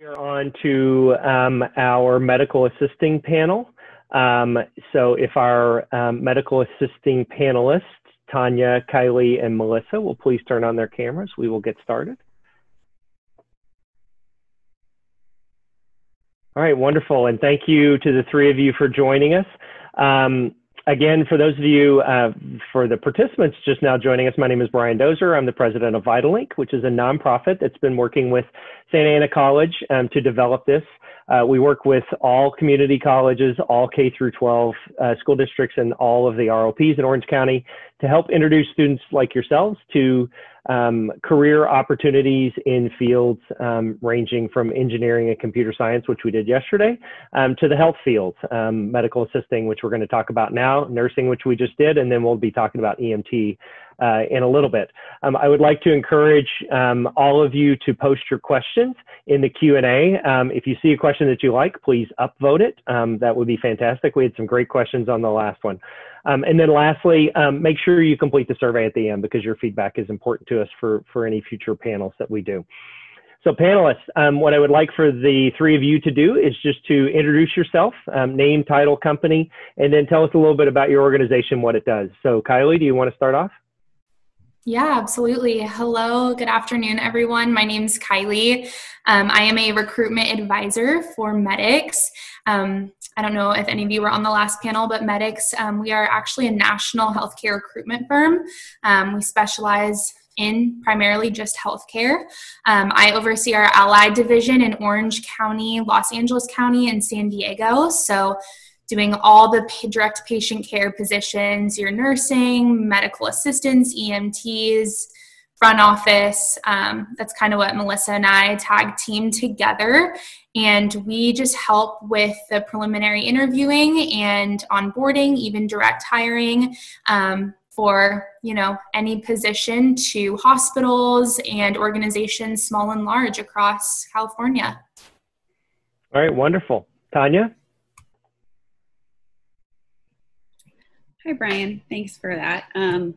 We're on to um, our medical assisting panel. Um, so if our um, medical assisting panelists, Tanya, Kylie, and Melissa will please turn on their cameras, we will get started. All right, wonderful. And thank you to the three of you for joining us. Um, again, for those of you, uh, for the participants just now joining us, my name is Brian Dozer. I'm the president of VitalLink, which is a nonprofit that's been working with Santa Ana College um, to develop this. Uh, we work with all community colleges, all K through 12 uh, school districts, and all of the ROPs in Orange County to help introduce students like yourselves to um, career opportunities in fields um, ranging from engineering and computer science, which we did yesterday, um, to the health fields, um, medical assisting, which we're going to talk about now, nursing, which we just did, and then we'll be talking about EMT uh, in a little bit. Um, I would like to encourage um, all of you to post your questions in the Q&A. Um, if you see a question that you like, please upvote it. Um, that would be fantastic. We had some great questions on the last one. Um, and then lastly, um, make sure you complete the survey at the end because your feedback is important to us for, for any future panels that we do. So panelists, um, what I would like for the three of you to do is just to introduce yourself, um, name, title, company, and then tell us a little bit about your organization, what it does. So Kylie, do you want to start off? Yeah, absolutely. Hello, good afternoon, everyone. My name is Kylie. Um, I am a recruitment advisor for Medix. Um, I don't know if any of you were on the last panel, but Medix, um, we are actually a national healthcare recruitment firm. Um, we specialize in primarily just healthcare. Um, I oversee our allied division in Orange County, Los Angeles County, and San Diego. So doing all the direct patient care positions, your nursing, medical assistants, EMTs, front office. Um, that's kind of what Melissa and I tag team together. And we just help with the preliminary interviewing and onboarding, even direct hiring. Um, for you know any position to hospitals and organizations small and large across california all right wonderful tanya Hi, Brian. Thanks for that. Um,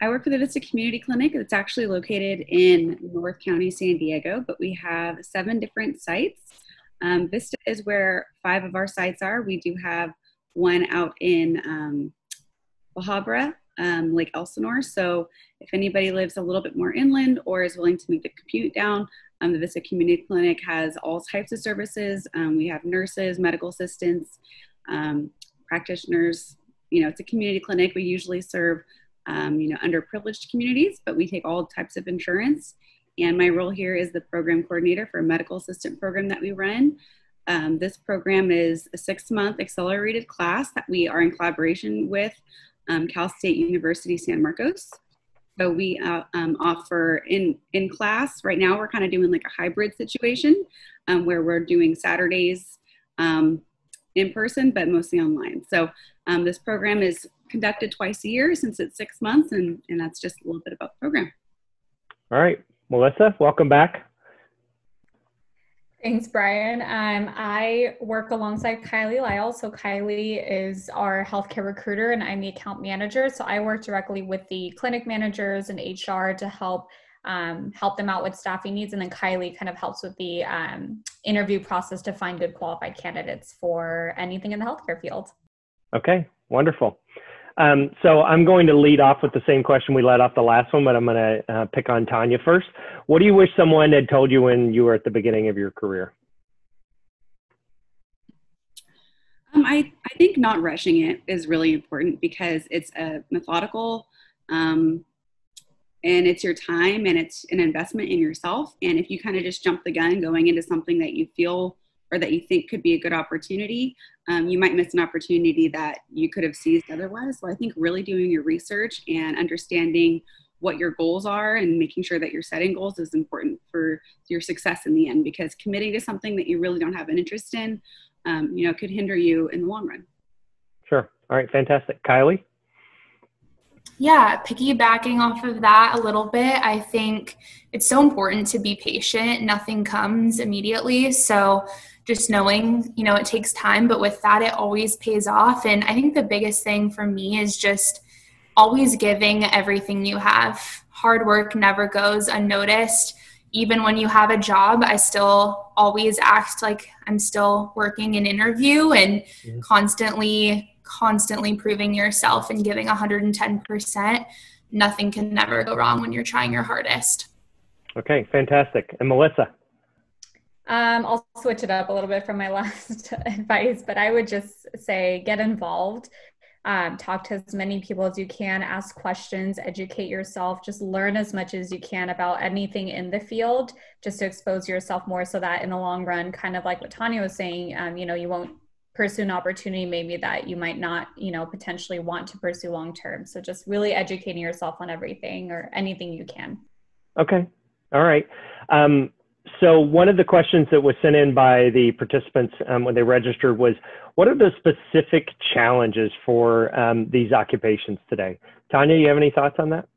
I work for the Vista Community Clinic. It's actually located in North County, San Diego, but we have seven different sites. Um, Vista is where five of our sites are. We do have one out in um, La Habra, um, Lake Elsinore. So if anybody lives a little bit more inland or is willing to make the commute down, um, the Vista Community Clinic has all types of services. Um, we have nurses, medical assistants, um, practitioners, you know, it's a community clinic. We usually serve, um, you know, underprivileged communities, but we take all types of insurance. And my role here is the program coordinator for a medical assistant program that we run. Um, this program is a six month accelerated class that we are in collaboration with um, Cal State University San Marcos. So we uh, um, offer in in class right now. We're kind of doing like a hybrid situation um, where we're doing Saturdays um, in person, but mostly online. So um, this program is conducted twice a year since it's six months, and, and that's just a little bit about the program. All right, Melissa, welcome back. Thanks, Brian. Um, I work alongside Kylie Lyle. So Kylie is our healthcare recruiter, and I'm the account manager. So I work directly with the clinic managers and HR to help um, help them out with staffing needs. And then Kylie kind of helps with the um, interview process to find good qualified candidates for anything in the healthcare field. Okay, wonderful. Um, so I'm going to lead off with the same question we led off the last one, but I'm going to uh, pick on Tanya first. What do you wish someone had told you when you were at the beginning of your career? Um, I, I think not rushing it is really important because it's a methodical um, and it's your time and it's an investment in yourself. And if you kind of just jump the gun going into something that you feel or that you think could be a good opportunity, um, you might miss an opportunity that you could have seized otherwise. So I think really doing your research and understanding what your goals are and making sure that you're setting goals is important for your success in the end because committing to something that you really don't have an interest in, um, you know, could hinder you in the long run. Sure. All right. Fantastic. Kylie? Yeah, piggybacking off of that a little bit, I think it's so important to be patient. Nothing comes immediately. So just knowing, you know, it takes time, but with that, it always pays off. And I think the biggest thing for me is just always giving everything you have. Hard work never goes unnoticed. even when you have a job, I still always act like I'm still working an interview and mm-hmm. constantly, constantly proving yourself and giving 110%. Nothing can never go wrong when you're trying your hardest. Okay, fantastic. And Melissa? Um, I'll switch it up a little bit from my last advice, but I would just say get involved. Um, talk to as many people as you can, ask questions, educate yourself, just learn as much as you can about anything in the field, just to expose yourself more so that in the long run, kind of like what Tanya was saying, um, you know, you won't pursue an opportunity maybe that you might not, you know, potentially want to pursue long term. So just really educating yourself on everything or anything you can. Okay. All right. Um, so one of the questions that was sent in by the participants um, when they registered was, what are the specific challenges for um, these occupations today? Tanya, you have any thoughts on that?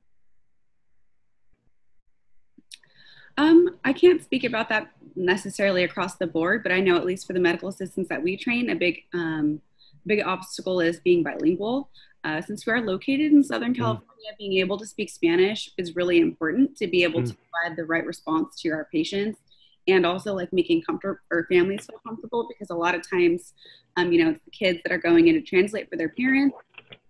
Um, I can't speak about that necessarily across the board, but I know at least for the medical assistants that we train, a big, um, big obstacle is being bilingual. Uh, since we are located in Southern mm-hmm. California, mm. being able to speak Spanish is really important to be able mm. to provide the right response to our patients and also like making comfort or families feel comfortable because a lot of times, um, you know, it's the kids that are going in to translate for their parents.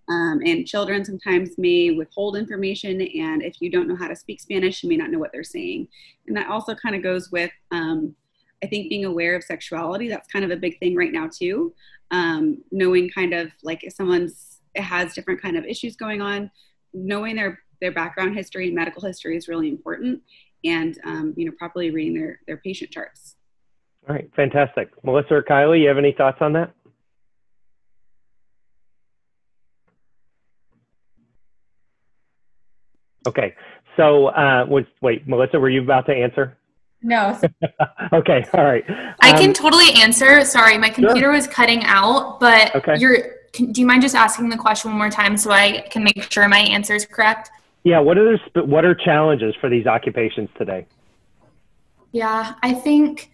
Um, and children sometimes may withhold information, and if you don't know how to speak Spanish, you may not know what they're saying. And that also kind of goes with, um, I think, being aware of sexuality. That's kind of a big thing right now too. Um, knowing kind of like if someone's has different kind of issues going on, knowing their their background history and medical history is really important, and um, you know properly reading their their patient charts. All right, fantastic. Melissa or Kylie, you have any thoughts on that? Okay, so uh, was, wait, Melissa, were you about to answer? No. okay, all right. I can um, totally answer. Sorry, my computer sure. was cutting out, but okay. you're can, do you mind just asking the question one more time so I can make sure my answer is correct? Yeah. What are the, what are challenges for these occupations today? Yeah, I think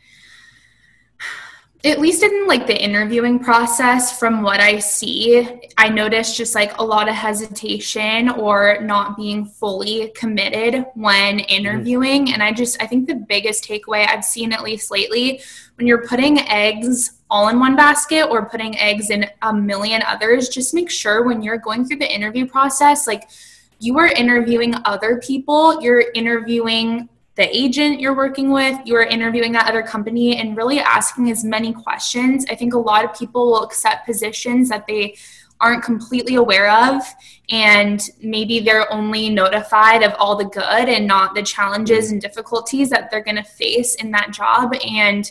at least in like the interviewing process from what i see i noticed just like a lot of hesitation or not being fully committed when mm-hmm. interviewing and i just i think the biggest takeaway i've seen at least lately when you're putting eggs all in one basket or putting eggs in a million others just make sure when you're going through the interview process like you are interviewing other people you're interviewing the agent you're working with, you're interviewing that other company, and really asking as many questions. I think a lot of people will accept positions that they aren't completely aware of, and maybe they're only notified of all the good and not the challenges and difficulties that they're going to face in that job. And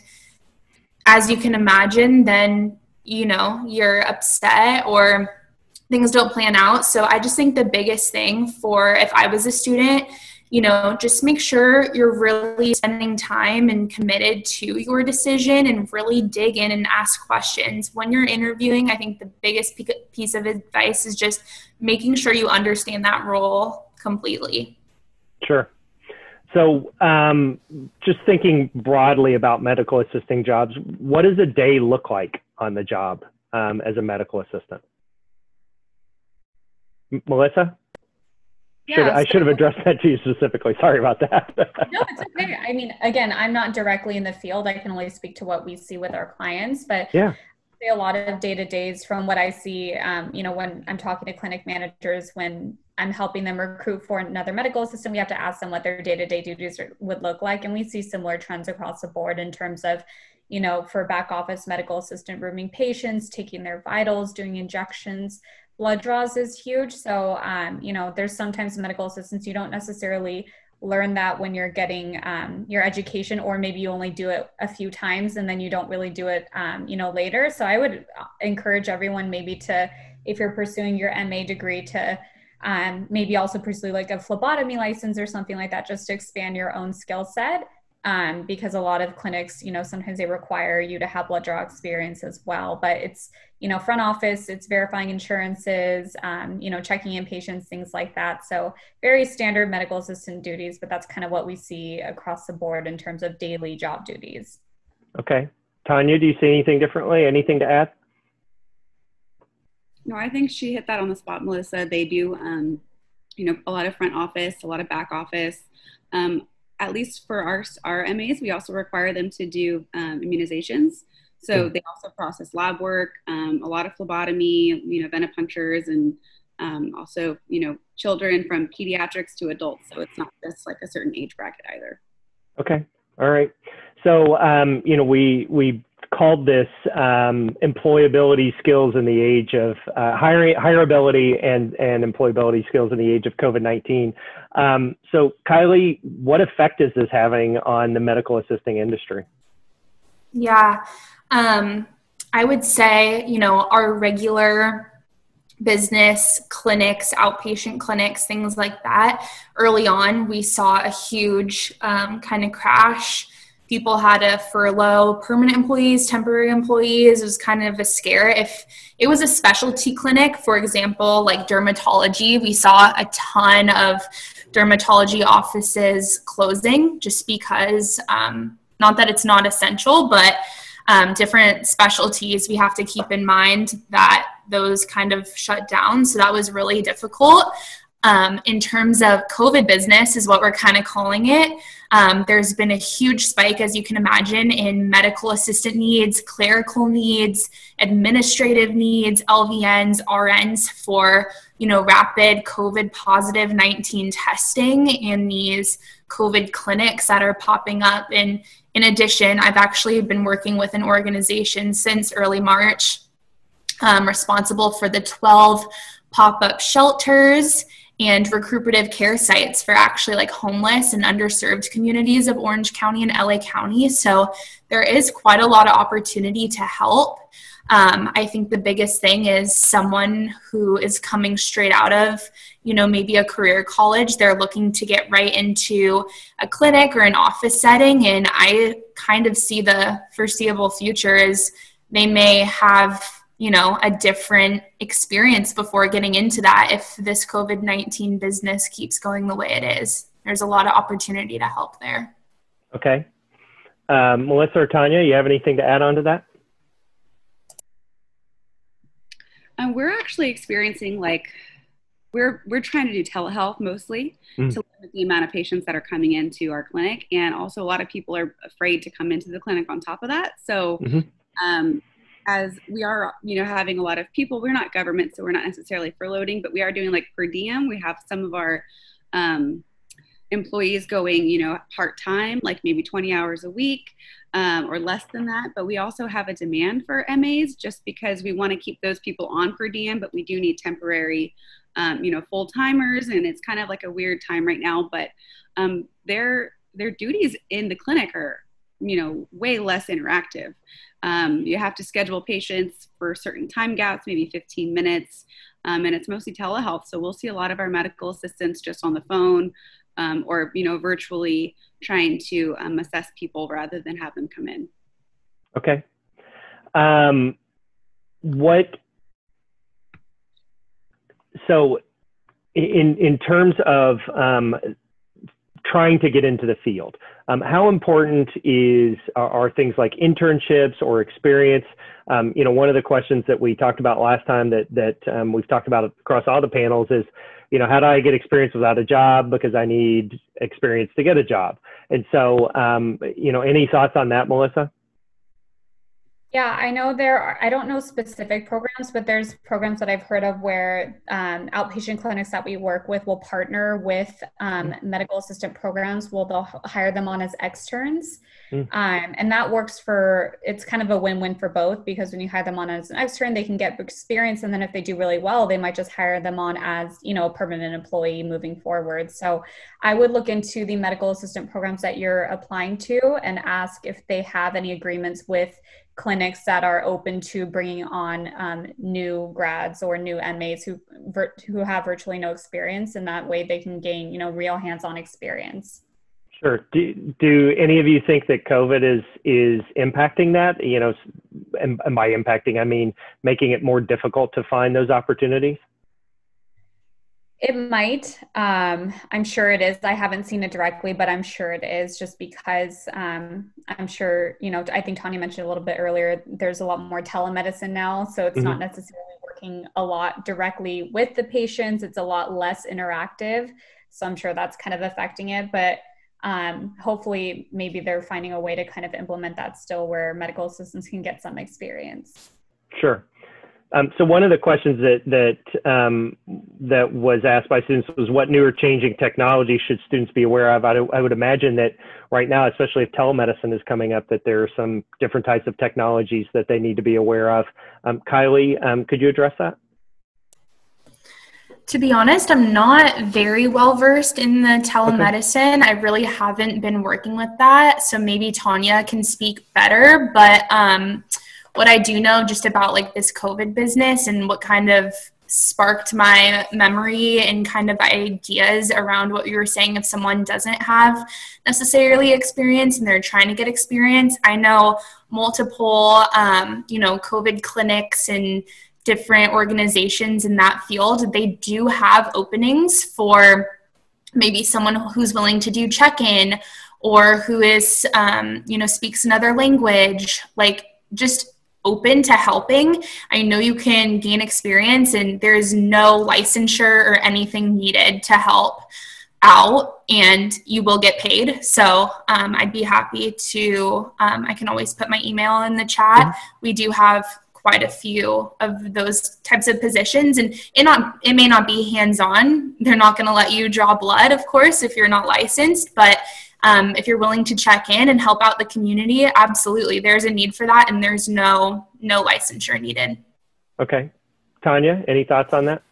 as you can imagine, then you know you're upset or things don't plan out. So I just think the biggest thing for if I was a student you know, just make sure you're really spending time and committed to your decision and really dig in and ask questions. When you're interviewing, I think the biggest piece of advice is just making sure you understand that role completely. Sure. So, um, just thinking broadly about medical assisting jobs, what does a day look like on the job um, as a medical assistant? M- Melissa? Yeah, should, so, I should have addressed that to you specifically. Sorry about that. no, it's okay. I mean, again, I'm not directly in the field. I can only speak to what we see with our clients, but yeah. A lot of day to days from what I see, um, you know, when I'm talking to clinic managers, when I'm helping them recruit for another medical assistant, we have to ask them what their day to day duties would look like. And we see similar trends across the board in terms of, you know, for back office medical assistant rooming patients, taking their vitals, doing injections, blood draws is huge. So, um, you know, there's sometimes medical assistance, you don't necessarily learn that when you're getting um, your education, or maybe you only do it a few times and then you don't really do it, um, you know, later. So, I would encourage everyone maybe to, if you're pursuing your MA degree, to um, maybe also pursue like a phlebotomy license or something like that, just to expand your own skill set um, because a lot of clinics, you know, sometimes they require you to have blood draw experience as well. But it's, you know, front office, it's verifying insurances, um, you know, checking in patients, things like that. So very standard medical assistant duties, but that's kind of what we see across the board in terms of daily job duties. Okay. Tanya, do you see anything differently? Anything to add? No, I think she hit that on the spot, Melissa. They do, um, you know, a lot of front office, a lot of back office. Um, at least for our, our MAs, we also require them to do um, immunizations. So they also process lab work, um, a lot of phlebotomy, you know, venipunctures, and um, also, you know, children from pediatrics to adults. So it's not just like a certain age bracket either. Okay. All right. So, um, you know, we, we called this um, employability skills in the age of uh, hiring, hireability and, and employability skills in the age of COVID-19. Um, so Kylie, what effect is this having on the medical assisting industry? Yeah, um, I would say, you know, our regular business clinics, outpatient clinics, things like that. Early on, we saw a huge um, kind of crash. People had to furlough permanent employees, temporary employees. It was kind of a scare. If it was a specialty clinic, for example, like dermatology, we saw a ton of dermatology offices closing just because, um, not that it's not essential, but um, different specialties, we have to keep in mind that those kind of shut down. So that was really difficult. Um, in terms of COVID business, is what we're kind of calling it. Um, there's been a huge spike, as you can imagine, in medical assistant needs, clerical needs, administrative needs, LVNs, RNs for you know rapid COVID positive 19 testing in these COVID clinics that are popping up. And in addition, I've actually been working with an organization since early March, um, responsible for the 12 pop up shelters and recuperative care sites for actually like homeless and underserved communities of Orange County and LA County. So there is quite a lot of opportunity to help. Um, I think the biggest thing is someone who is coming straight out of, you know, maybe a career college. They're looking to get right into a clinic or an office setting. And I kind of see the foreseeable future as they may have, you know, a different experience before getting into that if this COVID 19 business keeps going the way it is. There's a lot of opportunity to help there. Okay. Um, Melissa or Tanya, you have anything to add on to that? And we're actually experiencing like we're we're trying to do telehealth mostly mm. to limit the amount of patients that are coming into our clinic, and also a lot of people are afraid to come into the clinic on top of that. So. Mm-hmm. Um, as we are, you know, having a lot of people, we're not government, so we're not necessarily furloughing, but we are doing like per diem. We have some of our um, employees going, you know, part time, like maybe 20 hours a week um, or less than that. But we also have a demand for MAs just because we want to keep those people on per diem, but we do need temporary, um, you know, full timers. And it's kind of like a weird time right now, but um, their their duties in the clinic are, you know, way less interactive. Um, you have to schedule patients for certain time gaps, maybe 15 minutes. Um, and it's mostly telehealth. So we'll see a lot of our medical assistants just on the phone, um, or you know virtually trying to um, assess people rather than have them come in okay um, what so in in terms of um, trying to get into the field um, how important is are, are, things like internships or experience um, you know one of the questions that we talked about last time that that um, we've talked about across all the panels is you know, how do I get experience without a job because I need experience to get a job? And so, um, you know, any thoughts on that, Melissa? Yeah, I know there are, I don't know specific programs, but there's programs that I've heard of where um, outpatient clinics that we work with will partner with um, mm. medical assistant programs. Will they'll hire them on as externs, mm. um, and that works for. It's kind of a win-win for both because when you hire them on as an extern, they can get experience, and then if they do really well, they might just hire them on as you know a permanent employee moving forward. So I would look into the medical assistant programs that you're applying to and ask if they have any agreements with clinics that are open to bringing on um, new grads or new MAs who who have virtually no experience, and that way they can gain you know real hands-on experience. Sure. Do, do any of you think that COVID is is impacting that? You know, and, and by impacting, I mean making it more difficult to find those opportunities. It might. Um, I'm sure it is. I haven't seen it directly, but I'm sure it is just because um, I'm sure, you know, I think Tanya mentioned a little bit earlier, there's a lot more telemedicine now. So it's mm-hmm. not necessarily working a lot directly with the patients, it's a lot less interactive. So I'm sure that's kind of affecting it. But um, hopefully maybe they're finding a way to kind of implement that still where medical assistants can get some experience. Sure. Um, so one of the questions that that um, that was asked by students was what new or changing technology should students be aware of? I, I, would imagine that right now, especially if telemedicine is coming up, that there are some different types of technologies that they need to be aware of. Um, Kylie, um, could you address that? To be honest, I'm not very well versed in the telemedicine. Okay. I really haven't been working with that, so maybe Tanya can speak better. But um, what I do know just about like this COVID business and what kind of sparked my memory and kind of ideas around what you were saying if someone doesn't have necessarily experience and they're trying to get experience. I know multiple um, you know covid clinics and different organizations in that field they do have openings for maybe someone who's willing to do check-in or who is um, you know speaks another language. Like just open to helping. I know you can gain experience, and there's no licensure or anything needed to help out, and you will get paid. So um, I'd be happy to. Um, I can always put my email in the chat. Mm-hmm. We do have quite a few of those types of positions and it not it may not be hands on they're not going to let you draw blood of course if you're not licensed but um, if you're willing to check in and help out the community absolutely. There's a need for that and there's no no licensure needed. Okay. Tanya any thoughts on that?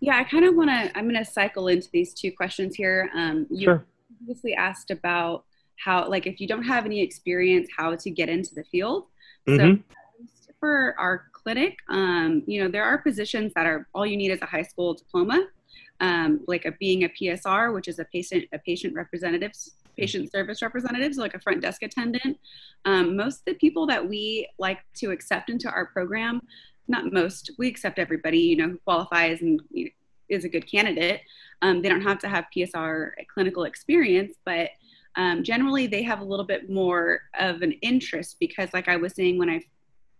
Yeah i kind of want to i'm going to cycle into these two questions here. Um, you sure. previously asked about how like if you don't have any experience how to get into the field. Mm-hmm. so for our clinic um, you know there are positions that are all you need is a high school diploma um, like a, being a PSR, which is a patient a patient representatives patient service representatives, like a front desk attendant. Um, most of the people that we like to accept into our program, not most, we accept everybody, you know, who qualifies and you know, is a good candidate. Um, they don't have to have PSR clinical experience, but um, generally they have a little bit more of an interest because, like I was saying when I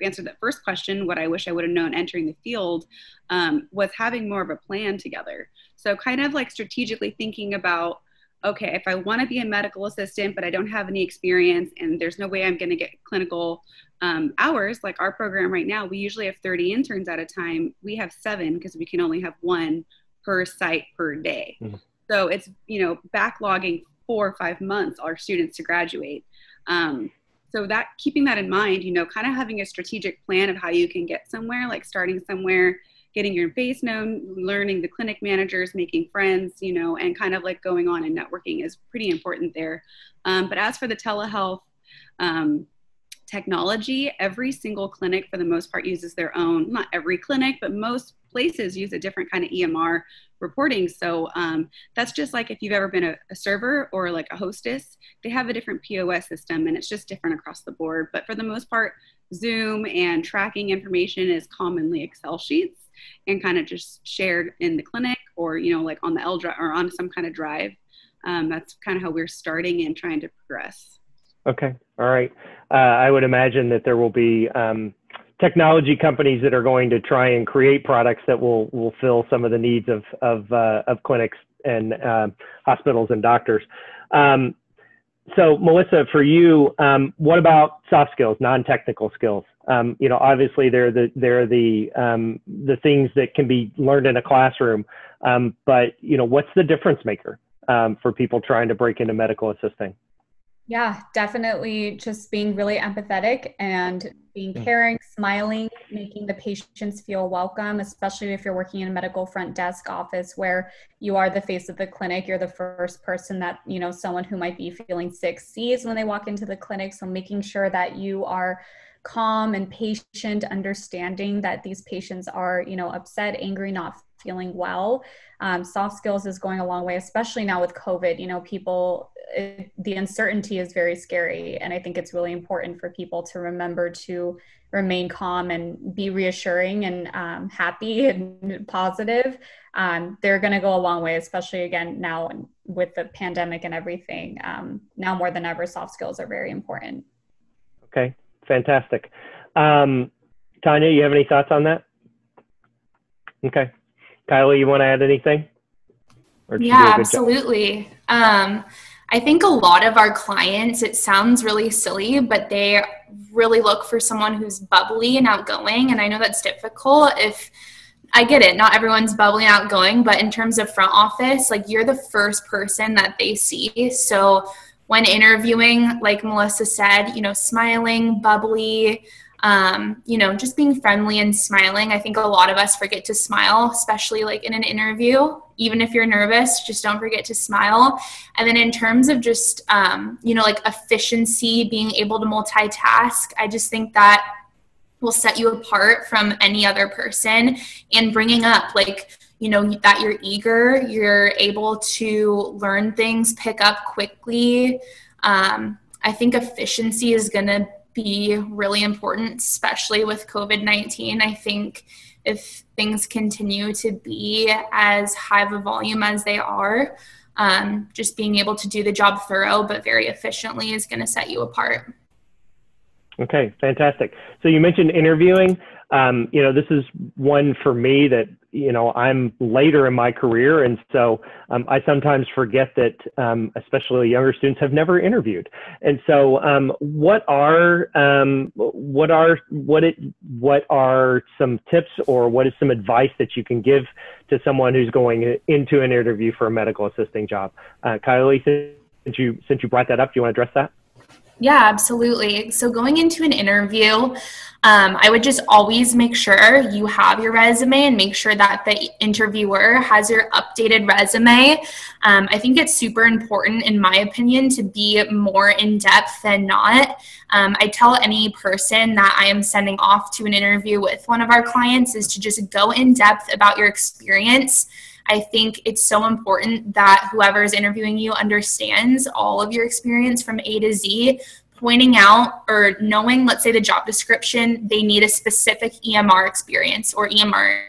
answered that first question, what I wish I would have known entering the field um, was having more of a plan together. So, kind of like strategically thinking about, okay, if I want to be a medical assistant, but I don't have any experience and there's no way I'm going to get clinical um, hours, like our program right now, we usually have 30 interns at a time. We have seven because we can only have one per site per day. Mm-hmm. So, it's, you know, backlogging four or five months our students to graduate. Um, so that keeping that in mind you know kind of having a strategic plan of how you can get somewhere like starting somewhere getting your face known learning the clinic managers making friends you know and kind of like going on and networking is pretty important there um, but as for the telehealth um, technology every single clinic for the most part uses their own not every clinic but most places use a different kind of emr reporting. So um, that's just like if you've ever been a, a, server or like a hostess, they have a different POS system and it's just different across the board. But for the most part, Zoom and tracking information is commonly Excel sheets and kind of just shared in the clinic or, you know, like on the L drive or on some kind of drive. Um, that's kind of how we're starting and trying to progress. Okay. All right. Uh, I would imagine that there will be um, technology companies that are going to try and create products that will will fill some of the needs of of uh, of clinics and uh, hospitals and doctors. Um, so, Melissa, for you, um, what about soft skills, non-technical skills? Um, you know, obviously they're the they're the um, the things that can be learned in a classroom, um, but you know, what's the difference maker um, for people trying to break into medical assisting? Yeah, definitely just being really empathetic and being caring, smiling, making the patients feel welcome, especially if you're working in a medical front desk office where you are the face of the clinic. You're the first person that, you know, someone who might be feeling sick sees when they walk into the clinic. So making sure that you are calm and patient, understanding that these patients are, you know, upset, angry, not feeling well. Um, soft skills is going a long way, especially now with COVID. You know, people, it, the uncertainty is very scary. And I think it's really important for people to remember to remain calm and be reassuring and um, happy and positive. Um, they're going to go a long way, especially again now with the pandemic and everything. Um, now more than ever, soft skills are very important. Okay, fantastic. Um, Tanya, you have any thoughts on that? Okay. Kylie, you want to add anything? yeah, absolutely. Um, I think a lot of our clients, it sounds really silly, but they really look for someone who's bubbly and outgoing. And I know that's difficult if I get it, not everyone's bubbly and outgoing, but in terms of front office, like you're the first person that they see. So when interviewing, like Melissa said, you know, smiling, bubbly, um, you know, just being friendly and smiling. I think a lot of us forget to smile, especially like in an interview. Even if you're nervous, just don't forget to smile. And then in terms of just, um, you know, like efficiency, being able to multitask, I just think that will set you apart from any other person and bringing up like you know that you're eager you're able to learn things pick up quickly um, i think efficiency is going to be really important especially with covid-19 i think if things continue to be as high of a volume as they are um, just being able to do the job thorough but very efficiently is going to set you apart Okay, fantastic. So you mentioned interviewing. Um, you know, this is one for me that, you know, I'm later in my career. And so um, I sometimes forget that, um, especially younger students have never interviewed. And so um, what are, um, what are, what it, what are some tips or what is some advice that you can give to someone who's going into an interview for a medical assisting job? Uh, Kylie, since you, since you brought that up, do you want to address that? Yeah, absolutely. So, going into an interview, um, I would just always make sure you have your resume and make sure that the interviewer has your updated resume. Um, I think it's super important, in my opinion, to be more in depth than not. Um, I tell any person that I am sending off to an interview with one of our clients is to just go in depth about your experience. I think it's so important that whoever is interviewing you understands all of your experience from A to Z. Pointing out or knowing, let's say, the job description, they need a specific EMR experience or EMR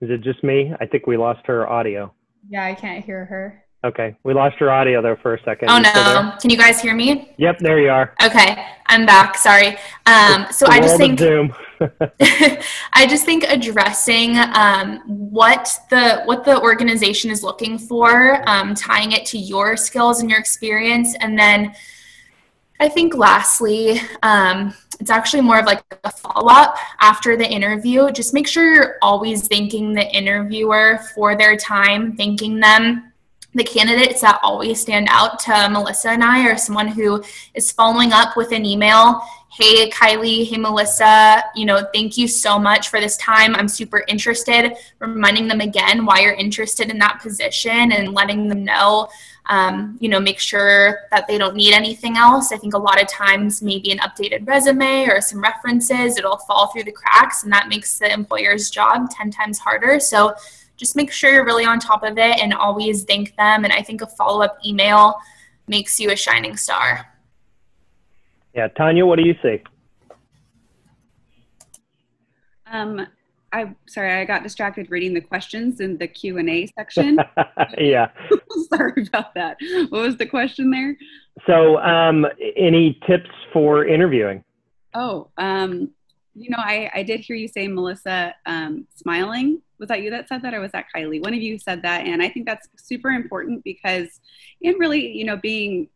Is it just me? I think we lost her audio. Yeah, I can't hear her. Okay, we lost your audio there for a second. Oh no! Can you guys hear me? Yep, there you are. Okay, I'm back. Sorry. Um, so I just think Zoom. I just think addressing um, what the what the organization is looking for, um, tying it to your skills and your experience, and then I think lastly, um, it's actually more of like a follow up after the interview. Just make sure you're always thanking the interviewer for their time, thanking them the candidates that always stand out to Melissa and I are someone who is following up with an email. Hey, Kylie. Hey, Melissa. You know, thank you so much for this time. I'm super interested. Reminding them again why you're interested in that position and letting them know, um, you know, make sure that they don't need anything else. I think a lot of times, maybe an updated resume or some references, it'll fall through the cracks, and that makes the employer's job 10 times harder. So, just make sure you're really on top of it and always thank them. And I think a follow up email makes you a shining star. Yeah, Tanya, what do you see? Um, I sorry, I got distracted reading the questions in the Q and A section. yeah, sorry about that. What was the question there? So, um, any tips for interviewing? Oh, um, you know, I, I did hear you say, Melissa, um, smiling. Was that you that said that or was that kylie? One of you said that and i think that's super important because in really you know being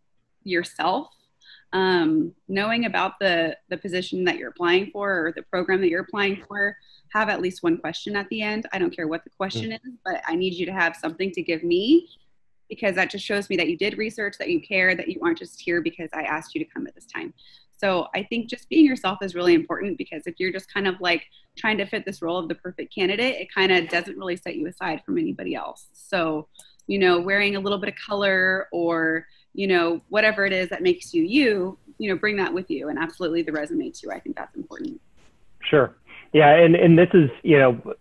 yourself um, knowing about the the position that you're applying for or the program that you're applying for have at least one question at the end. I don't care what the question mm-hmm. is but i need you to have something to give me because that just shows me that you did research that you care that you aren't just here because i asked you to come at this time so I think just being yourself is really important because if you're just kind of like trying to fit this role of the perfect candidate, it kind of doesn't really set you aside from anybody else. So, you know, wearing a little bit of color or, you know, whatever it is that makes you you, you know, bring that with you and absolutely the resume too. I think that's important. Sure. Yeah. And, and this is, you know,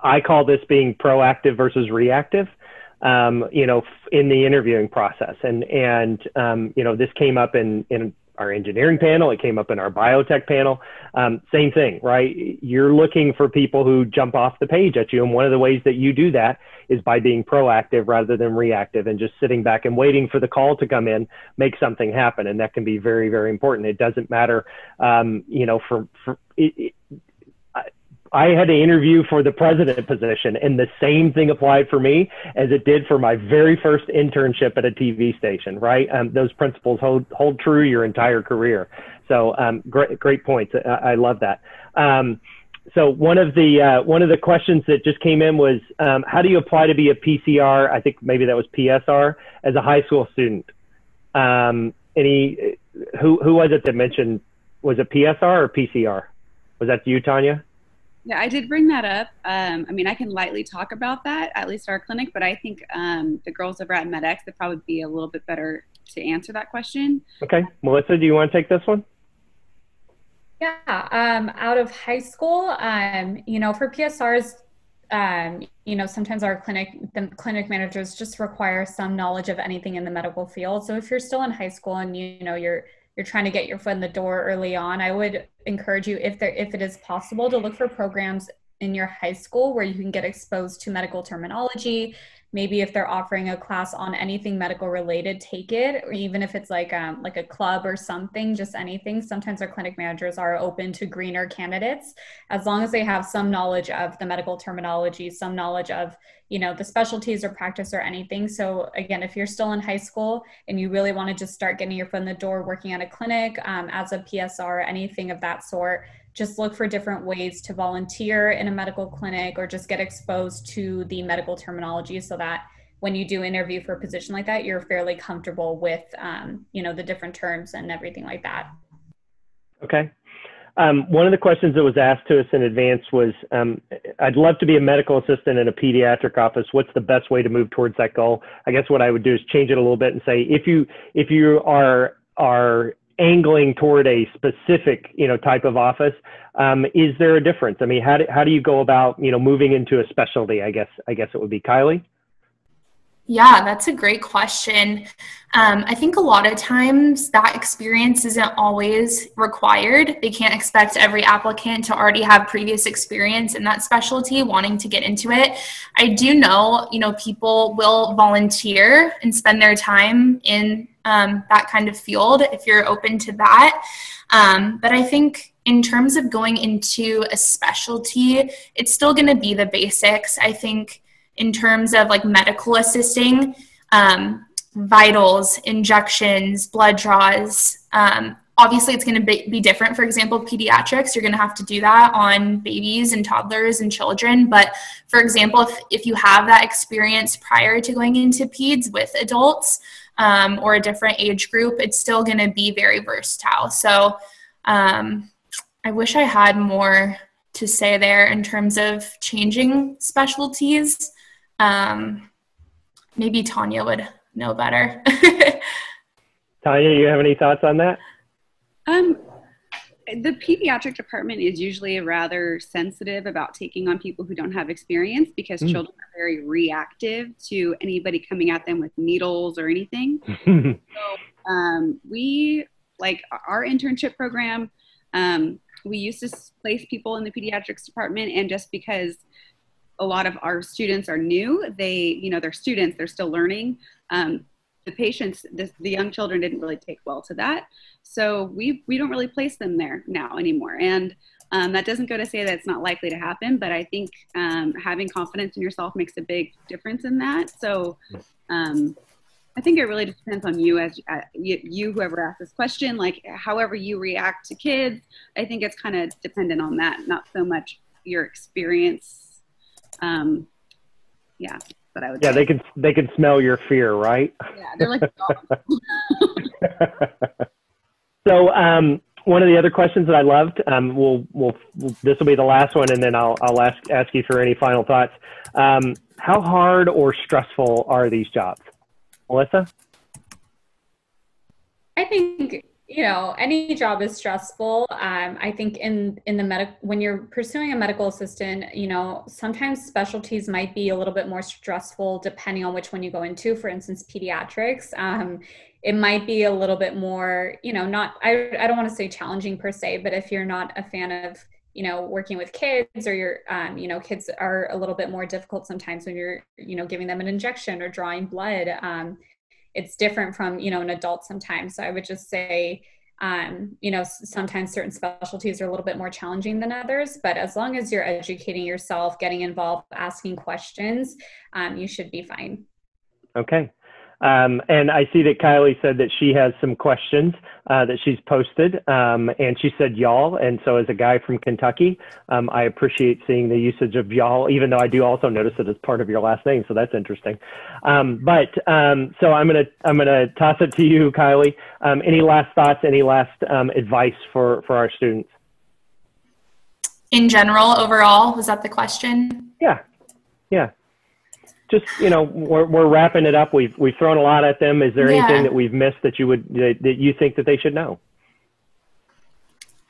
I call this being proactive versus reactive um, you know, in the interviewing process. And, and um, you know, this came up in, in our engineering panel. It came up in our biotech panel. Um, same thing, right? You're looking for people who jump off the page at you. And one of the ways that you do that is by being proactive rather than reactive and just sitting back and waiting for the call to come in, make something happen. And that can be very, very important. It doesn't matter, um, you know, for, for it, it, I had to interview for the president position, and the same thing applied for me as it did for my very first internship at a TV station. Right? Um, those principles hold hold true your entire career. So um, great great points. I, I love that. Um, so one of the uh, one of the questions that just came in was um, how do you apply to be a PCR? I think maybe that was PSR as a high school student. Um, any who who was it that mentioned was it PSR or PCR? Was that you, Tanya? Yeah, I did bring that up. Um, I mean, I can lightly talk about that, at least our clinic, but I think um, the girls over at Medix would probably be a little bit better to answer that question. Okay. Melissa, do you want to take this one? Yeah. Um, out of high school, um, you know, for PSRs, um, you know, sometimes our clinic, the clinic managers just require some knowledge of anything in the medical field. So if you're still in high school and you, you know, you're you're trying to get your foot in the door early on, I would encourage you, if there if it is possible, to look for programs in your high school where you can get exposed to medical terminology maybe if they're offering a class on anything medical related take it or even if it's like um, like a club or something just anything. Sometimes our clinic managers are open to greener candidates. As long as they have some knowledge of the medical terminology some knowledge of you know the specialties or practice or anything. So again if you're still in high school and you really want to just start getting your foot in the door working at a clinic um, as a psr anything of that sort just look for different ways to volunteer in a medical clinic or just get exposed to the medical terminology so that when you do interview for a position like that you're fairly comfortable with um, you know the different terms and everything like that. Okay. Um, one of the questions that was asked to us in advance was um, i'd love to be a medical assistant in a pediatric office. What's the best way to move towards that goal? I guess what i would do is change it a little bit and say if you if you are are angling toward a specific you know type of office um, is there a difference? I mean how do, how do you go about you know moving into a specialty i guess i guess it would be. Kylie yeah, that's a great question. Um, I think a lot of times that experience isn't always required. They can't expect every applicant to already have previous experience in that specialty wanting to get into it. I do know, you know, people will volunteer and spend their time in um, that kind of field if you're open to that. Um, but I think in terms of going into a specialty, it's still going to be the basics. I think in terms of like medical assisting, um, vitals, injections, blood draws. Um, obviously, it's going to be, be different. For example, pediatrics, you're going to have to do that on babies and toddlers and children. But for example, if, if you have that experience prior to going into peds with adults um, or a different age group, it's still going to be very versatile. So um, I wish I had more to say there in terms of changing specialties. Um, maybe Tanya would know better. Tanya, you have any thoughts on that? Um, the pediatric department is usually rather sensitive about taking on people who don't have experience because mm. children are very reactive to anybody coming at them with needles or anything. so um, we like our internship program. Um, we used to place people in the pediatrics department, and just because a lot of our students are new. They, you know, they're students, they're still learning. Um, the patients, the, the young children didn't really take well to that. So we, we don't really place them there now anymore. And um, that doesn't go to say that it's not likely to happen, but I think um, having confidence in yourself makes a big difference in that. So um, I think it really depends on you as uh, you, whoever asked this question, like however you react to kids. I think it's kind of dependent on that, not so much your experience um, yeah, but I would. Yeah, say. they can they can smell your fear, right? Yeah, they're like. so, um, one of the other questions that I loved, um, we'll, we'll, this will be the last one, and then I'll, I'll ask, ask you for any final thoughts. Um, how hard or stressful are these jobs? Melissa? I think you know any job is stressful. Um, i think in in the medic when you're pursuing a medical assistant you know sometimes specialties might be a little bit more stressful depending on which one you go into. For instance pediatrics um, it might be a little bit more you know not i, I don't want to say challenging per se but if you're not a fan of you know working with kids or your um, you know kids are a little bit more difficult sometimes when you're you know giving them an injection or drawing blood um, it's different from you know an adult sometimes. So i would just say um, you know sometimes certain specialties are a little bit more challenging than others but as long as you're educating yourself getting involved asking questions um, you should be fine. Okay um, and I see that Kylie said that she has some questions uh, that she's posted, um, and she said y'all. And so, as a guy from Kentucky, um, I appreciate seeing the usage of y'all, even though I do also notice it as part of your last name. So that's interesting. Um, but um, so I'm gonna I'm gonna toss it to you, Kylie. Um, any last thoughts? Any last advice for for our students? In general, overall, was that the question? Yeah, yeah just you know we're, we're wrapping it up we've we've thrown a lot at them is there yeah. anything that we've missed that you would that, that you think that they should know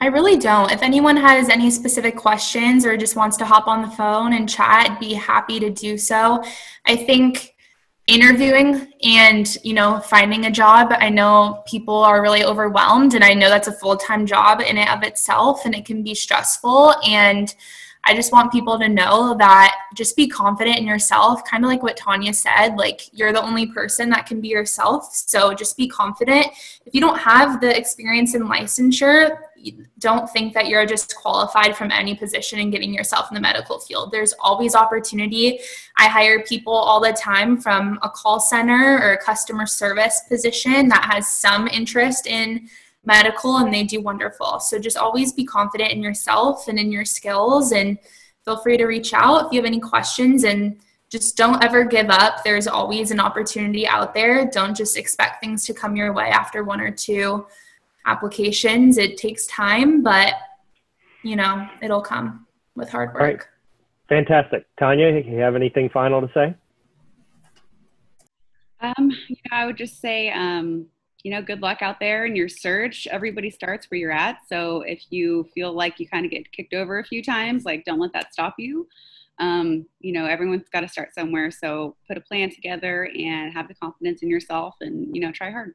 I really don't. If anyone has any specific questions or just wants to hop on the phone and chat, be happy to do so. I think interviewing and you know finding a job i know people are really overwhelmed and i know that's a full-time job in and of itself and it can be stressful and I just want people to know that just be confident in yourself, kind of like what Tanya said, like you're the only person that can be yourself. So just be confident. If you don't have the experience in licensure, don't think that you're just qualified from any position in getting yourself in the medical field. There's always opportunity. I hire people all the time from a call center or a customer service position that has some interest in medical and they do wonderful. So just always be confident in yourself and in your skills and feel free to reach out if you have any questions and just don't ever give up. There's always an opportunity out there. Don't just expect things to come your way after one or two applications. It takes time, but you know, it'll come with hard work. All right. Fantastic. Tanya, you have anything final to say? Um, you know, I would just say um, you know, good luck out there in your search. Everybody starts where you're at. So if you feel like you kind of get kicked over a few times, like don't let that stop you. Um, you know, everyone's got to start somewhere. So put a plan together and have the confidence in yourself and, you know, try hard.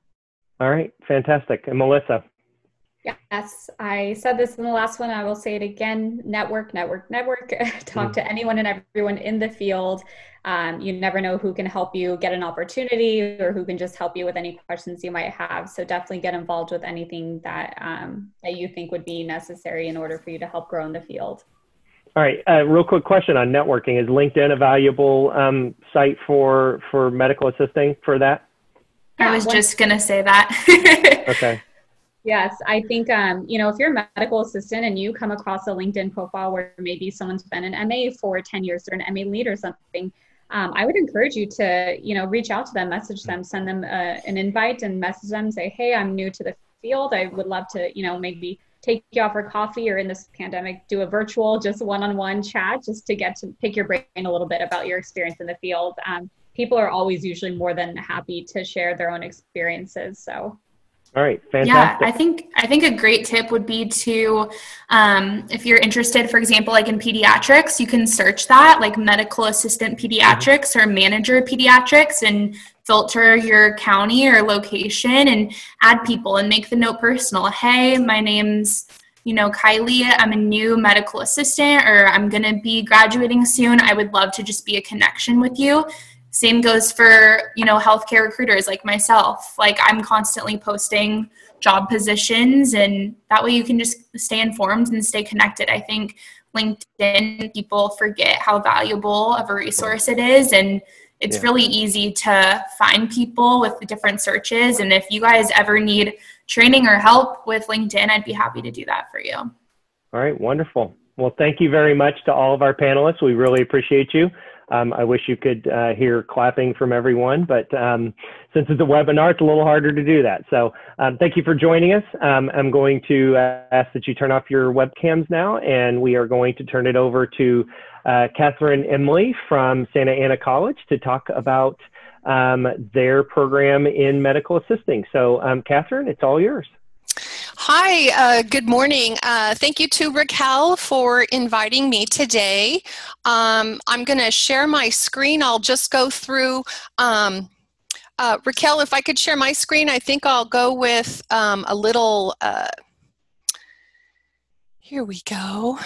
All right. Fantastic. And Melissa. Yes, I said this in the last one. I will say it again network, network, network. Talk to anyone and everyone in the field. Um, you never know who can help you get an opportunity or who can just help you with any questions you might have. So definitely get involved with anything that um, that you think would be necessary in order for you to help grow in the field. All right, uh, real quick question on networking: Is LinkedIn a valuable um, site for for medical assisting for that? I was just gonna say that. okay. Yes, I think um, you know if you're a medical assistant and you come across a LinkedIn profile where maybe someone's been an MA for 10 years or an MA lead or something, um, I would encourage you to, you know, reach out to them, message them, send them uh, an invite, and message them. Say, hey, I'm new to the field. I would love to, you know, maybe take you out for coffee or in this pandemic, do a virtual, just one-on-one chat, just to get to pick your brain a little bit about your experience in the field. Um, people are always usually more than happy to share their own experiences. So all right, fantastic. Yeah, I think I think a great tip would be to, um, if you're interested, for example, like in pediatrics, you can search that like medical assistant pediatrics mm-hmm. or manager pediatrics and filter your county or location and add people and make the note personal. Hey, my name's you know Kylie. I'm a new medical assistant, or I'm gonna be graduating soon. I would love to just be a connection with you same goes for you know healthcare recruiters like myself. Like i'm constantly posting job positions and that way you can just stay informed and stay connected. I think linkedin people forget how valuable of a resource it is and it's yeah. really easy to find people with the different searches. And if you guys ever need training or help with linkedin i'd be happy to do that for you. All right wonderful. Well thank you very much to all of our panelists. We really appreciate you um, I wish you could uh, hear clapping from everyone, but um, since it's a webinar, it's a little harder to do that. So um, thank you for joining us. Um, I'm going to uh, ask that you turn off your webcams now, and we are going to turn it over to uh, Catherine Emily from Santa Ana College to talk about um, their program in medical assisting. So um, Catherine, it's all yours. Hi, uh, good morning. Uh, thank you to Raquel for inviting me today. Um, I'm going to share my screen. I'll just go through. Um, uh, Raquel, if I could share my screen, I think I'll go with um, a little. Uh, here we go.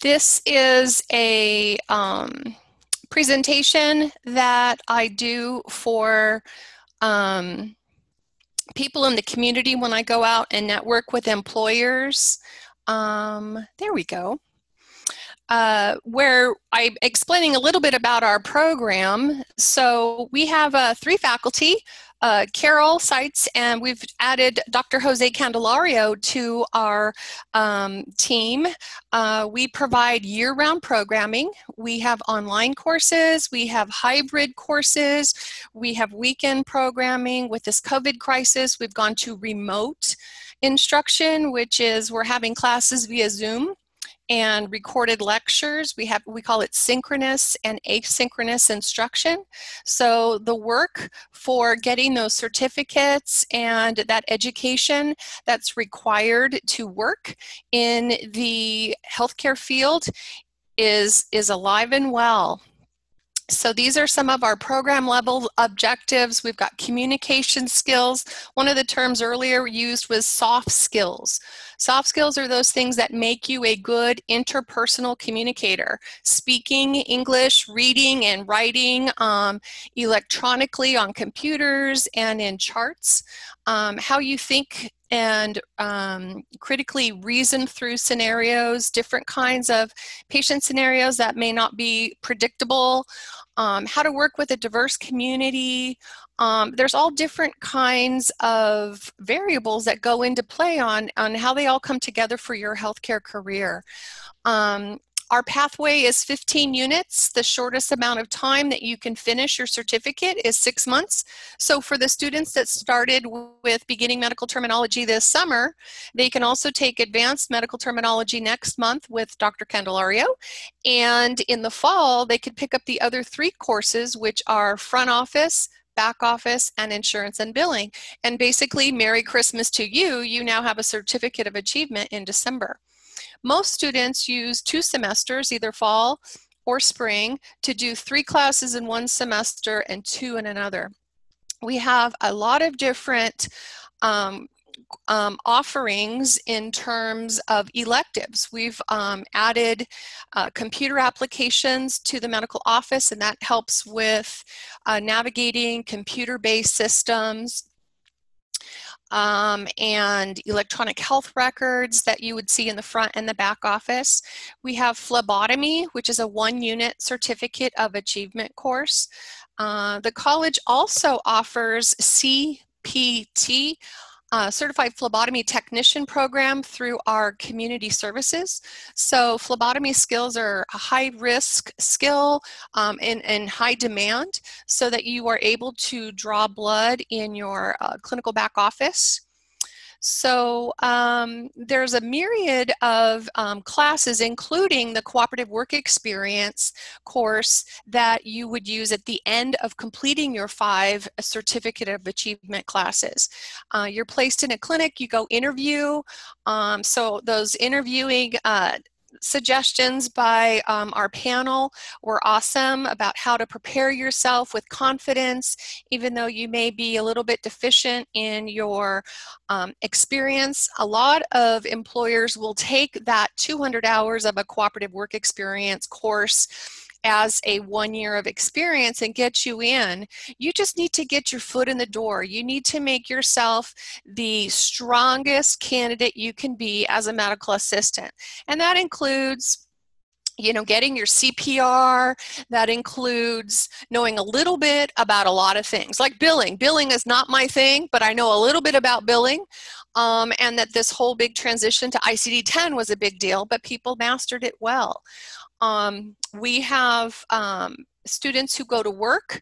This is a um, presentation that I do for um, people in the community when I go out and network with employers. Um, there we go. Uh, where I'm explaining a little bit about our program. So we have uh, three faculty uh, Carol Seitz, and we've added Dr. Jose Candelario to our um, team. Uh, we provide year-round programming. We have online courses, we have hybrid courses, we have weekend programming. With this COVID crisis, we've gone to remote instruction, which is we're having classes via Zoom and recorded lectures. We have we call it synchronous and asynchronous instruction. So the work for getting those certificates and that education that's required to work in the healthcare field is is alive and well. So these are some of our program level objectives. We've got communication skills. One of the terms earlier used was soft skills. Soft skills are those things that make you a good interpersonal communicator. Speaking English, reading and writing um, electronically on computers and in charts. Um, how you think and um, critically reason through scenarios, different kinds of patient scenarios that may not be predictable, um, how to work with a diverse community. Um, there's all different kinds of variables that go into play on, on how they all come together for your healthcare career. Um, our pathway is 15 units. The shortest amount of time that you can finish your certificate is six months. So for the students that started with beginning medical terminology this summer, they can also take advanced medical terminology next month with Dr. Candelario. And in the fall, they could pick up the other three courses, which are front office, back office, and insurance and billing. And basically, Merry Christmas to you. You now have a certificate of achievement in December. Most students use two semesters, either fall or spring, to do three classes in one semester and two in another. We have a lot of different um, um, offerings in terms of electives. We've um, added uh, computer applications to the medical office, and that helps with uh, navigating computer-based systems um, and electronic health records that you would see in the front and the back office. We have phlebotomy, which is a one unit certificate of achievement course. Uh, the college also offers CPT certified phlebotomy technician program through our community services. So phlebotomy skills are a high risk skill um, and, and, high demand so that you are able to draw blood in your uh, clinical back office. So um, there's a myriad of um, classes, including the cooperative work experience course that you would use at the end of completing your five certificate of achievement classes. Uh, you're placed in a clinic, you go interview. Um, so those interviewing uh, suggestions by um, our panel were awesome about how to prepare yourself with confidence, even though you may be a little bit deficient in your um, experience. A lot of employers will take that 200 hours of a cooperative work experience course as a one year of experience and get you in. You just need to get your foot in the door. You need to make yourself the strongest candidate you can be as a medical assistant. And that includes you know, getting your CPR, that includes knowing a little bit about a lot of things, like billing. Billing is not my thing, but I know a little bit about billing, um, and that this whole big transition to ICD 10 was a big deal, but people mastered it well. Um, we have um, students who go to work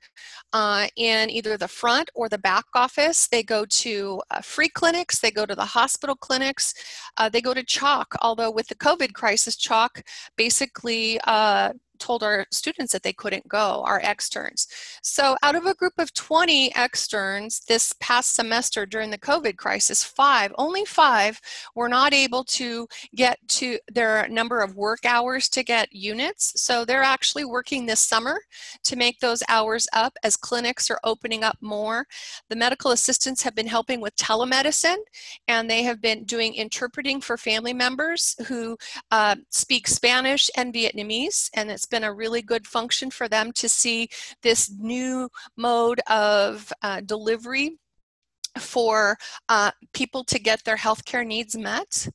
uh, in either the front or the back office. They go to uh, free clinics, they go to the hospital clinics, uh, they go to CHOC, although with the COVID crisis, CHOC basically uh, told our students that they couldn't go, our externs. So out of a group of 20 externs this past semester during the COVID crisis, five, only five, were not able to get to their number of work hours to get units. So they're actually working this summer to make those hours up as clinics are opening up more. The medical assistants have been helping with telemedicine and they have been doing interpreting for family members who uh, speak Spanish and Vietnamese, and it's been a really good function for them to see this new mode of uh, delivery for uh, people to get their healthcare needs met.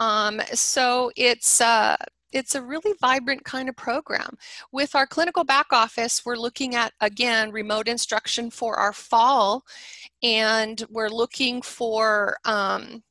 Um, so it's uh, it's a really vibrant kind of program. With our clinical back office, we're looking at, again, remote instruction for our fall, and we're looking for um,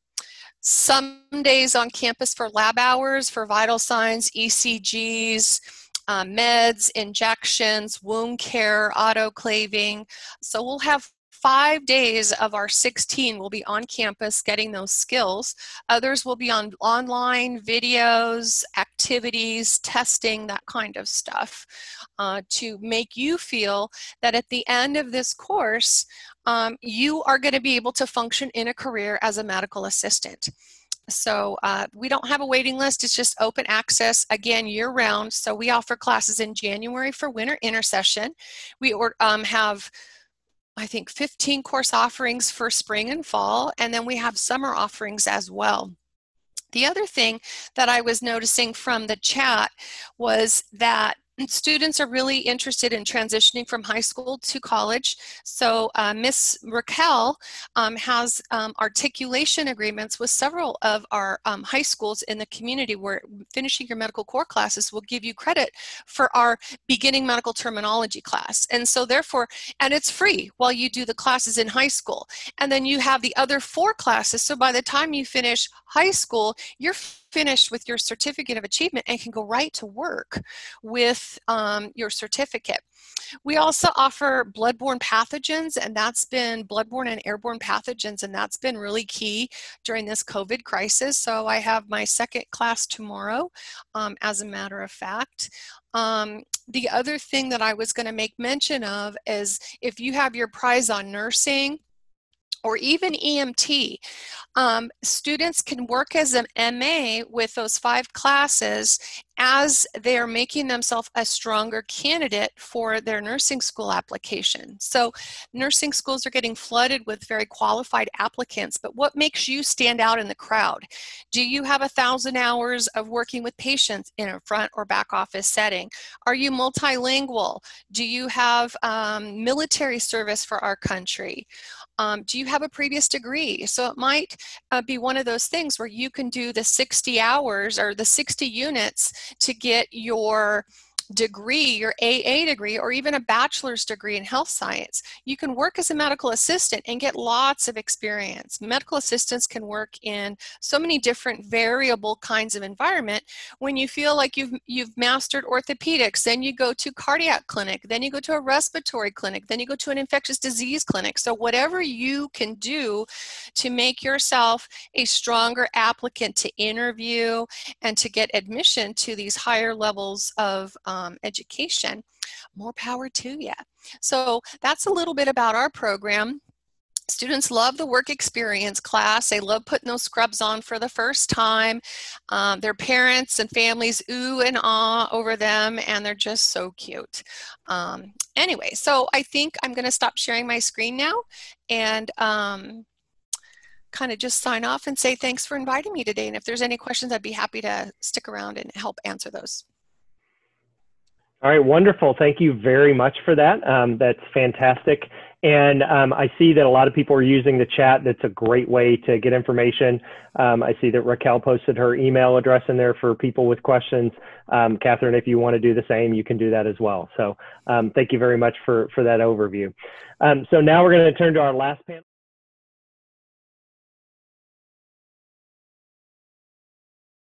some days on campus for lab hours, for vital signs, ECGs, uh, meds, injections, wound care, autoclaving. So we'll have five days of our 16 will be on campus getting those skills. Others will be on online videos, activities, testing, that kind of stuff uh, to make you feel that at the end of this course, um, you are going to be able to function in a career as a medical assistant. So uh, we don't have a waiting list. It's just open access again year round. So we offer classes in January for winter intersession. We um, have I think 15 course offerings for spring and fall, and then we have summer offerings as well. The other thing that I was noticing from the chat was that students are really interested in transitioning from high school to college. So uh, Miss Raquel um, has um, articulation agreements with several of our um, high schools in the community where finishing your medical core classes will give you credit for our beginning medical terminology class. And so therefore, and it's free while you do the classes in high school. And then you have the other four classes. So by the time you finish high school, you're finished with your certificate of achievement and can go right to work with um, your certificate. We also offer bloodborne pathogens, and that's been bloodborne and airborne pathogens, and that's been really key during this COVID crisis. So I have my second class tomorrow, um, as a matter of fact. Um, the other thing that I was going to make mention of is if you have your prize on nursing, or even EMT, um, students can work as an MA with those five classes as they are making themselves a stronger candidate for their nursing school application. So nursing schools are getting flooded with very qualified applicants, but what makes you stand out in the crowd? Do you have a thousand hours of working with patients in a front or back office setting? Are you multilingual? Do you have um, military service for our country? Um, do you have a previous degree? So it might uh, be one of those things where you can do the 60 hours or the 60 units to get your degree, your AA degree, or even a bachelor's degree in health science. You can work as a medical assistant and get lots of experience. Medical assistants can work in so many different variable kinds of environment. When you feel like you've you've mastered orthopedics, then you go to cardiac clinic, then you go to a respiratory clinic, then you go to an infectious disease clinic. So whatever you can do to make yourself a stronger applicant to interview and to get admission to these higher levels of um, um, education, more power to you. So that's a little bit about our program. Students love the work experience class. They love putting those scrubs on for the first time. Um, their parents and families ooh and ah over them, and they're just so cute. Um, anyway, so I think I'm going to stop sharing my screen now and um, kind of just sign off and say thanks for inviting me today. And if there's any questions, I'd be happy to stick around and help answer those. All right, wonderful. Thank you very much for that. Um, that's fantastic. And um, I see that a lot of people are using the chat. That's a great way to get information. Um, I see that Raquel posted her email address in there for people with questions. Um, Catherine, if you want to do the same, you can do that as well. So um, thank you very much for, for that overview. Um, so now we're going to turn to our last panel.